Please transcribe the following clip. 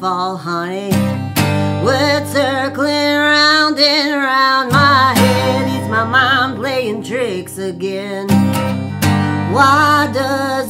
fall, honey. Words circling round and round my head. It's my mind playing tricks again. Why does